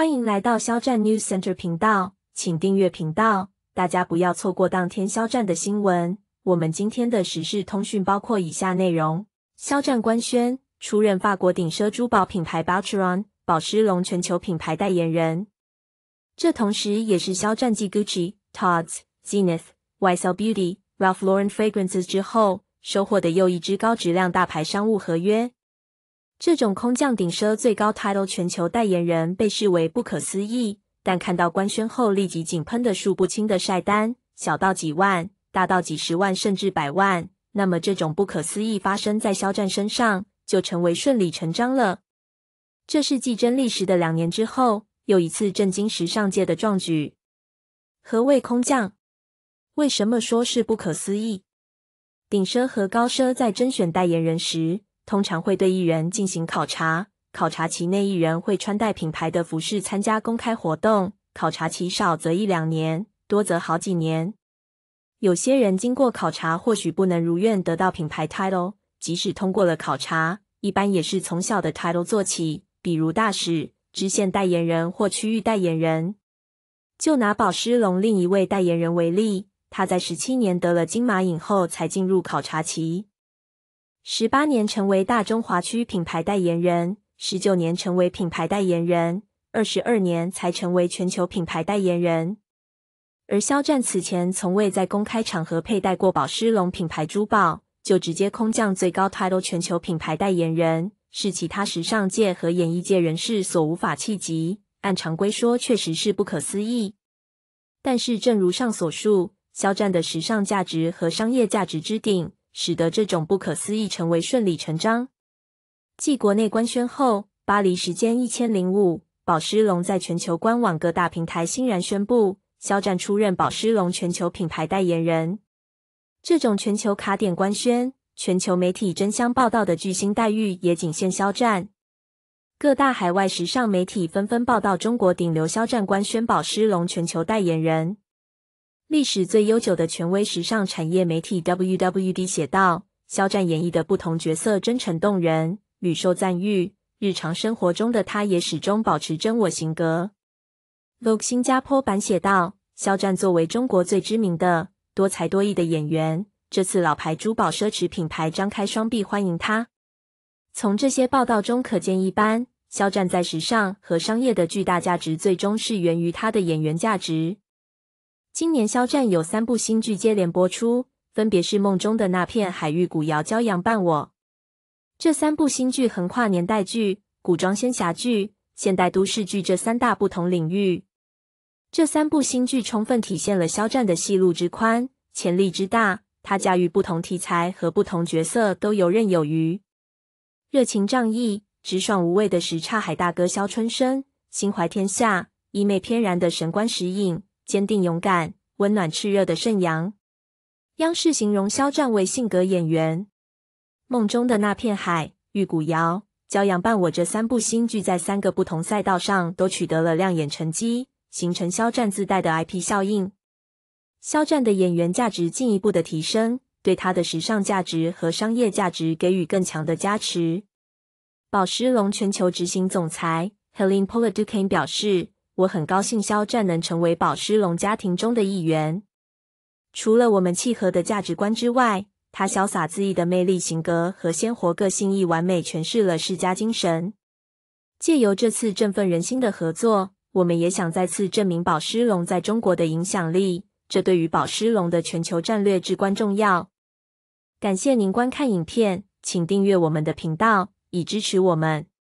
欢迎来到肖战 News Center 频道，请订阅频道，大家不要错过当天肖战的新闻。我们今天的时事通讯包括以下内容：肖战官宣出任法国顶奢珠宝品牌 Boucheron 宝诗龙全球品牌代言人，这同时也是肖战继 Gucci、Tod's、Zenith、YSL Beauty、Ralph Lauren Fragrances 之后收获的又一支高质量大牌商务合约。这种空降顶奢最高 title 全球代言人被视为不可思议，但看到官宣后立即井喷的数不清的晒单，小到几万，大到几十万甚至百万，那么这种不可思议发生在肖战身上，就成为顺理成章了。这是继真历时的两年之后，又一次震惊时尚界的壮举。何谓空降？为什么说是不可思议？顶奢和高奢在甄选代言人时。通常会对艺人进行考察，考察期内艺人会穿戴品牌的服饰参加公开活动。考察期少则一两年，多则好几年。有些人经过考察，或许不能如愿得到品牌 title，即使通过了考察，一般也是从小的 title 做起，比如大使、支线代言人或区域代言人。就拿宝诗龙另一位代言人为例，他在十七年得了金马影后才进入考察期。十八年成为大中华区品牌代言人，十九年成为品牌代言人，二十二年才成为全球品牌代言人。而肖战此前从未在公开场合佩戴过宝诗龙品牌珠宝，就直接空降最高 title 全球品牌代言人，是其他时尚界和演艺界人士所无法企及。按常规说，确实是不可思议。但是正如上所述，肖战的时尚价值和商业价值之顶。使得这种不可思议成为顺理成章。继国内官宣后，巴黎时间一千零五，宝诗龙在全球官网各大平台欣然宣布，肖战出任宝诗龙全球品牌代言人。这种全球卡点官宣、全球媒体争相报道的巨星待遇，也仅限肖战。各大海外时尚媒体纷纷报道中国顶流肖战官宣宝诗龙全球代言人。历史最悠久的权威时尚产业媒体 WWD 写道：“肖战演绎的不同角色真诚动人，屡受赞誉。日常生活中的他也始终保持真我性格。” Vogue 新加坡版写道：“肖战作为中国最知名的多才多艺的演员，这次老牌珠宝奢侈品牌张开双臂欢迎他。”从这些报道中可见一斑，肖战在时尚和商业的巨大价值，最终是源于他的演员价值。今年肖战有三部新剧接连播出，分别是《梦中的那片海域》、《古谣骄阳伴我》。这三部新剧横跨年代剧、古装仙侠剧、现代都市剧这三大不同领域。这三部新剧充分体现了肖战的戏路之宽、潜力之大，他驾驭不同题材和不同角色都游刃有余。热情仗义、直爽无畏的什刹海大哥肖春生，心怀天下、衣袂翩然的神官石影。坚定勇敢、温暖炽热的盛阳，央视形容肖战为性格演员。梦中的那片海、玉骨遥、骄阳伴我这三部新剧，在三个不同赛道上都取得了亮眼成绩，形成肖战自带的 IP 效应。肖战的演员价值进一步的提升，对他的时尚价值和商业价值给予更强的加持。宝诗龙全球执行总裁 Helene p o l a d u k a n 表示。我很高兴肖战能成为宝诗龙家庭中的一员。除了我们契合的价值观之外，他潇洒恣意的魅力、性格和鲜活个性亦完美诠释了世家精神。借由这次振奋人心的合作，我们也想再次证明宝诗龙在中国的影响力，这对于宝诗龙的全球战略至关重要。感谢您观看影片，请订阅我们的频道以支持我们。